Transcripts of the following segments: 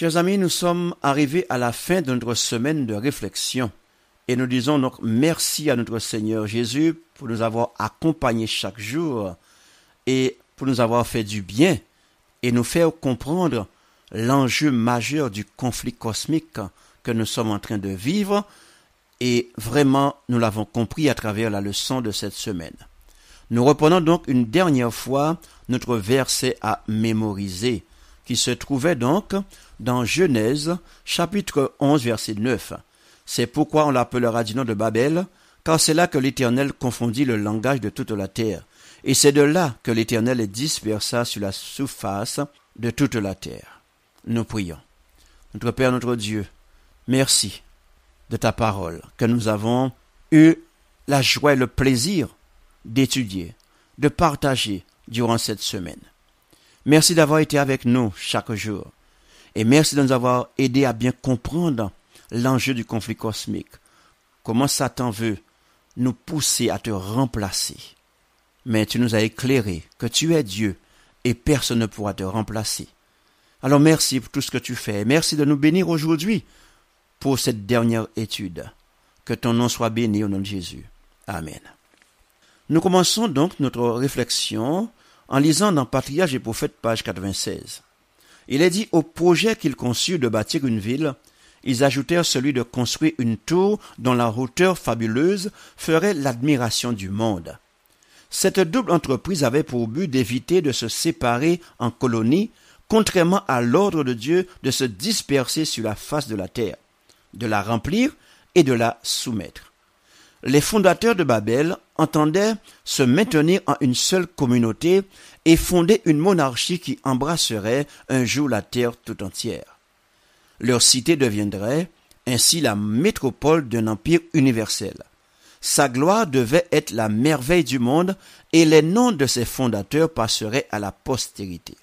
Chers amis, nous sommes arrivés à la fin de notre semaine de réflexion. Et nous disons donc merci à notre Seigneur Jésus pour nous avoir accompagnés chaque jour et pour nous avoir fait du bien et nous faire comprendre l'enjeu majeur du conflit cosmique que nous sommes en train de vivre. Et vraiment nous l'avons compris à travers la leçon de cette semaine. Nous reprenons donc une dernière fois notre verset à mémoriser qui se trouvait donc dans Genèse chapitre 11 verset 9. C'est pourquoi on l'appellera du nom de Babel, car c'est là que l'Éternel confondit le langage de toute la terre. Et c'est de là que l'Éternel est dispersa sur la surface de toute la terre. Nous prions. Notre Père, notre Dieu, merci de ta parole que nous avons eu la joie et le plaisir d'étudier, de partager durant cette semaine. Merci d'avoir été avec nous chaque jour. Et merci de nous avoir aidé à bien comprendre l'enjeu du conflit cosmique. Comment Satan veut nous pousser à te remplacer. Mais tu nous as éclairé que tu es Dieu et personne ne pourra te remplacer. Alors merci pour tout ce que tu fais. Merci de nous bénir aujourd'hui pour cette dernière étude. Que ton nom soit béni au nom de Jésus. Amen. Nous commençons donc notre réflexion en lisant dans Patriarche et Prophètes, page 96. Il est dit au projet qu'ils conçurent de bâtir une ville, ils ajoutèrent celui de construire une tour dont la hauteur fabuleuse ferait l'admiration du monde. Cette double entreprise avait pour but d'éviter de se séparer en colonies, contrairement à l'ordre de Dieu de se disperser sur la face de la terre, de la remplir et de la soumettre. Les fondateurs de Babel entendaient se maintenir en une seule communauté et fonder une monarchie qui embrasserait un jour la terre tout entière. Leur cité deviendrait ainsi la métropole d'un empire universel. Sa gloire devait être la merveille du monde et les noms de ses fondateurs passeraient à la postérité.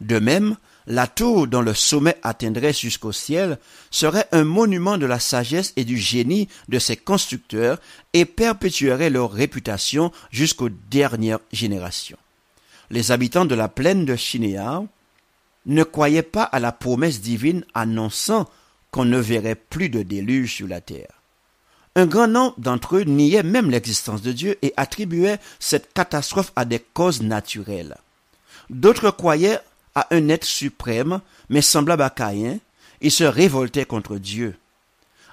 De même, la tour dont le sommet atteindrait jusqu'au ciel serait un monument de la sagesse et du génie de ses constructeurs et perpétuerait leur réputation jusqu'aux dernières générations. Les habitants de la plaine de Chinéa ne croyaient pas à la promesse divine annonçant qu'on ne verrait plus de déluge sur la terre. Un grand nombre d'entre eux niaient même l'existence de Dieu et attribuaient cette catastrophe à des causes naturelles. D'autres croyaient à un être suprême, mais semblable à Caïn, et se révoltaient contre Dieu.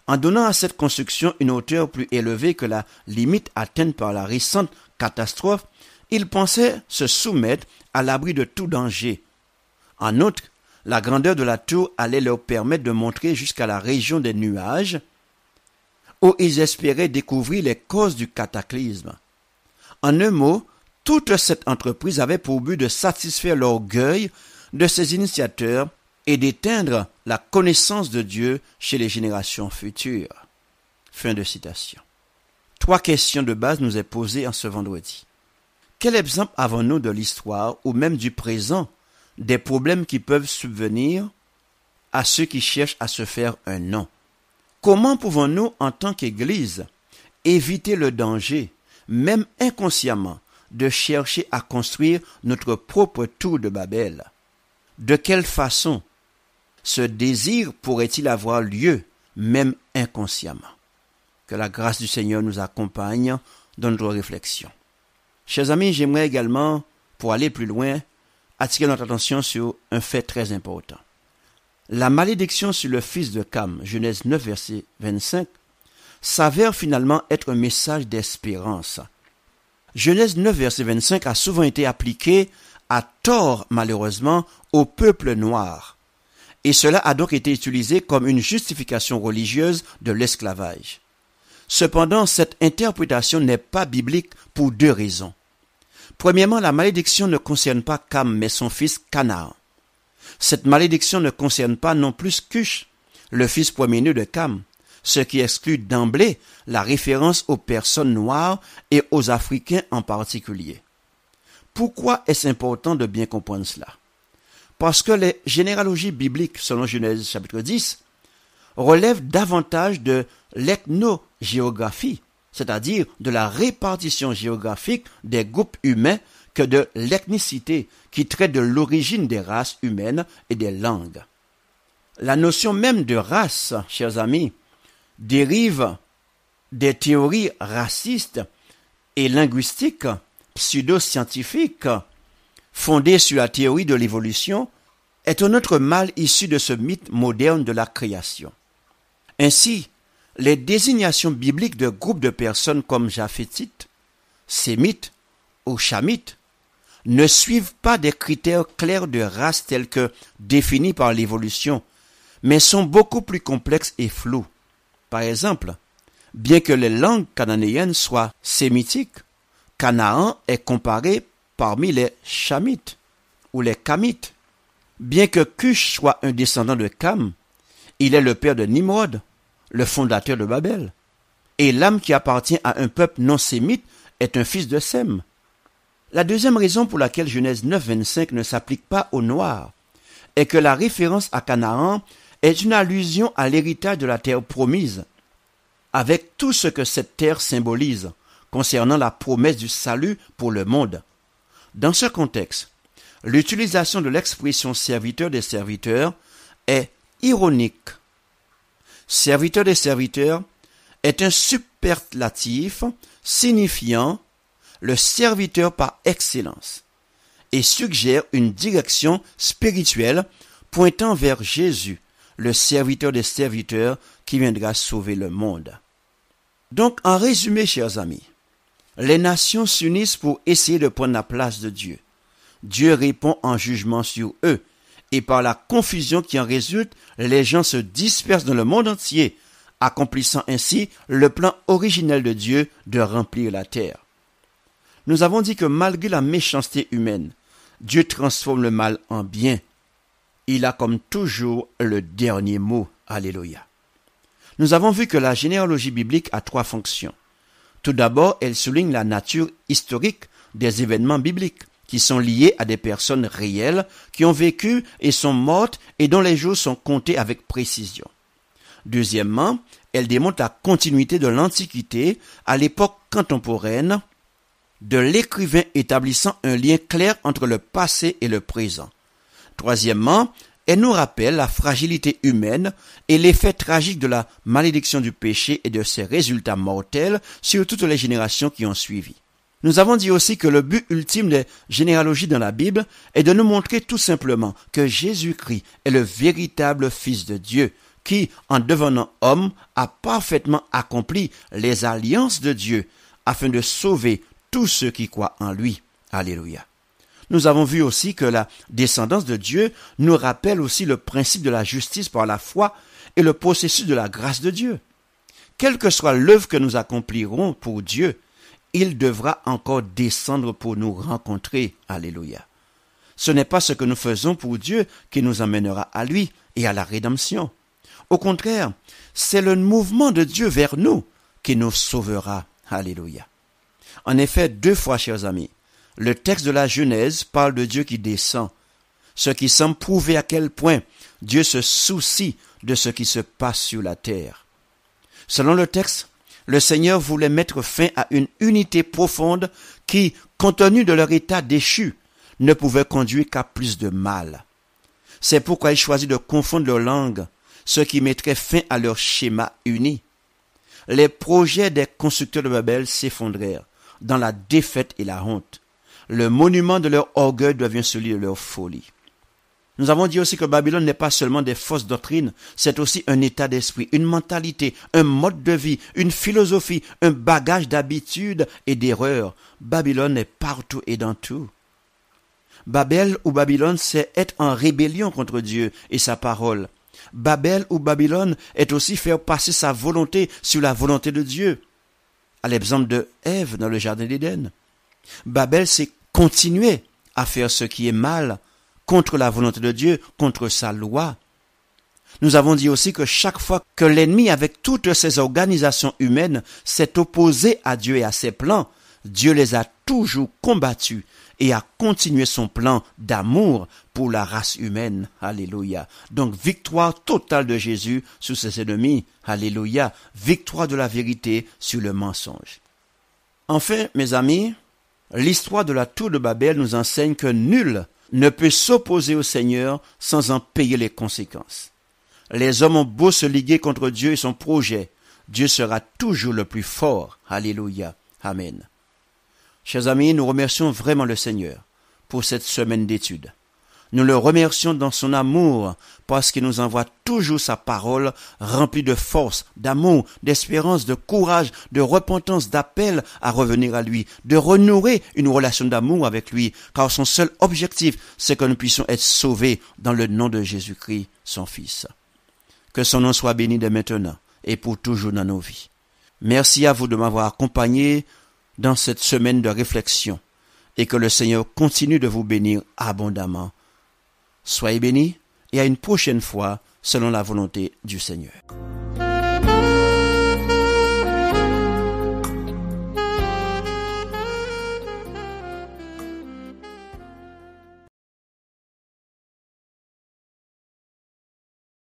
En donnant à cette construction une hauteur plus élevée que la limite atteinte par la récente catastrophe, ils pensaient se soumettre à l'abri de tout danger. En outre, la grandeur de la tour allait leur permettre de montrer jusqu'à la région des nuages, où ils espéraient découvrir les causes du cataclysme. En un mot, toute cette entreprise avait pour but de satisfaire l'orgueil de ses initiateurs et d'éteindre la connaissance de Dieu chez les générations futures. Trois questions de base nous est posées en ce vendredi. Quel exemple avons-nous de l'histoire ou même du présent des problèmes qui peuvent subvenir à ceux qui cherchent à se faire un nom? Comment pouvons-nous, en tant qu'Église, éviter le danger, même inconsciemment, de chercher à construire notre propre tour de Babel De quelle façon ce désir pourrait-il avoir lieu, même inconsciemment? Que la grâce du Seigneur nous accompagne dans notre réflexion. Chers amis, j'aimerais également, pour aller plus loin, attirer notre attention sur un fait très important. La malédiction sur le fils de Cam, Genèse 9, verset 25, s'avère finalement être un message d'espérance. Genèse 9, verset 25 a souvent été appliqué à tort, malheureusement, au peuple noir. Et cela a donc été utilisé comme une justification religieuse de l'esclavage. Cependant, cette interprétation n'est pas biblique pour deux raisons. Premièrement, la malédiction ne concerne pas Cam, mais son fils Canaan. Cette malédiction ne concerne pas non plus Cush, le fils premier-né de Cam, ce qui exclut d'emblée la référence aux personnes noires et aux Africains en particulier. Pourquoi est-ce important de bien comprendre cela? Parce que les généalogies bibliques, selon Genèse chapitre 10, relèvent davantage de l'ethnogéographie, c'est-à-dire de la répartition géographique des groupes humains que de l'ethnicité qui traite de l'origine des races humaines et des langues. La notion même de race, chers amis, dérive des théories racistes et linguistiques pseudo-scientifiques fondées sur la théorie de l'évolution est un autre mal issu de ce mythe moderne de la création. Ainsi, les désignations bibliques de groupes de personnes comme Japhétites, Sémites ou Chamites ne suivent pas des critères clairs de race tels que définis par l'évolution, mais sont beaucoup plus complexes et flous. Par exemple, bien que les langues cananéennes soient sémitiques, Canaan est comparé parmi les Chamites ou les Kamites. Bien que Cush soit un descendant de Cam, il est le père de Nimrod, le fondateur de Babel. Et l'âme qui appartient à un peuple non sémite est un fils de Sem. La deuxième raison pour laquelle Genèse 9.25 ne s'applique pas aux Noirs est que la référence à Canaan est une allusion à l'héritage de la terre promise, avec tout ce que cette terre symbolise concernant la promesse du salut pour le monde. Dans ce contexte, l'utilisation de l'expression serviteur des serviteurs est ironique. Serviteur des serviteurs est un superlatif signifiant le serviteur par excellence et suggère une direction spirituelle pointant vers Jésus, le serviteur des serviteurs qui viendra sauver le monde. Donc, en résumé, chers amis, les nations s'unissent pour essayer de prendre la place de Dieu. Dieu répond en jugement sur eux, et par la confusion qui en résulte, les gens se dispersent dans le monde entier, accomplissant ainsi le plan originel de Dieu de remplir la terre. Nous avons dit que malgré la méchanceté humaine, Dieu transforme le mal en bien. Il a comme toujours le dernier mot. Alléluia. Nous avons vu que la généalogie biblique a trois fonctions. Tout d'abord, elle souligne la nature historique des événements bibliques qui sont liés à des personnes réelles qui ont vécu et sont mortes et dont les jours sont comptés avec précision. Deuxièmement, elle démontre la continuité de l'Antiquité à l'époque contemporaine de l'écrivain établissant un lien clair entre le passé et le présent. Troisièmement, elle nous rappelle la fragilité humaine et l'effet tragique de la malédiction du péché et de ses résultats mortels sur toutes les générations qui ont suivi. Nous avons dit aussi que le but ultime des généalogies dans la Bible est de nous montrer tout simplement que Jésus-Christ est le véritable Fils de Dieu, qui, en devenant homme, a parfaitement accompli les alliances de Dieu afin de sauver tous ceux qui croient en lui. Alléluia. Nous avons vu aussi que la descendance de Dieu nous rappelle aussi le principe de la justice par la foi et le processus de la grâce de Dieu. Quelle que soit l'œuvre que nous accomplirons pour Dieu, il devra encore descendre pour nous rencontrer. Alléluia. Ce n'est pas ce que nous faisons pour Dieu qui nous amènera à lui et à la rédemption. Au contraire, c'est le mouvement de Dieu vers nous qui nous sauvera. Alléluia. En effet, deux fois, chers amis, le texte de la Genèse parle de Dieu qui descend, ce qui semble prouver à quel point Dieu se soucie de ce qui se passe sur la terre. Selon le texte, le Seigneur voulait mettre fin à une unité profonde qui, compte tenu de leur état déchu, ne pouvait conduire qu'à plus de mal. C'est pourquoi il choisit de confondre leurs langues, ce qui mettrait fin à leur schéma uni. Les projets des constructeurs de Babel s'effondrèrent dans la défaite et la honte. Le monument de leur orgueil devient celui de leur folie. Nous avons dit aussi que Babylone n'est pas seulement des fausses doctrines, c'est aussi un état d'esprit, une mentalité, un mode de vie, une philosophie, un bagage d'habitudes et d'erreurs. Babylone est partout et dans tout. Babel ou Babylone, c'est être en rébellion contre Dieu et sa parole. Babel ou Babylone est aussi faire passer sa volonté sur la volonté de Dieu. À l'exemple de Ève dans le jardin d'Éden. Babel, c'est continuer à faire ce qui est mal contre la volonté de Dieu, contre sa loi. Nous avons dit aussi que chaque fois que l'ennemi, avec toutes ses organisations humaines, s'est opposé à Dieu et à ses plans, Dieu les a toujours combattus et a continué son plan d'amour pour la race humaine. Alléluia. Donc victoire totale de Jésus sur ses ennemis. Alléluia. Victoire de la vérité sur le mensonge. Enfin, mes amis, l'histoire de la tour de Babel nous enseigne que nul ne peut s'opposer au Seigneur sans en payer les conséquences. Les hommes ont beau se liguer contre Dieu et son projet, Dieu sera toujours le plus fort. Alléluia. Amen. Chers amis, nous remercions vraiment le Seigneur pour cette semaine d'études. Nous le remercions dans son amour parce qu'il nous envoie toujours sa parole remplie de force, d'amour, d'espérance, de courage, de repentance, d'appel à revenir à lui, de renouer une relation d'amour avec lui, car son seul objectif, c'est que nous puissions être sauvés dans le nom de Jésus-Christ, son Fils. Que son nom soit béni dès maintenant et pour toujours dans nos vies. Merci à vous de m'avoir accompagné dans cette semaine de réflexion et que le Seigneur continue de vous bénir abondamment. Soyez bénis et à une prochaine fois selon la volonté du Seigneur.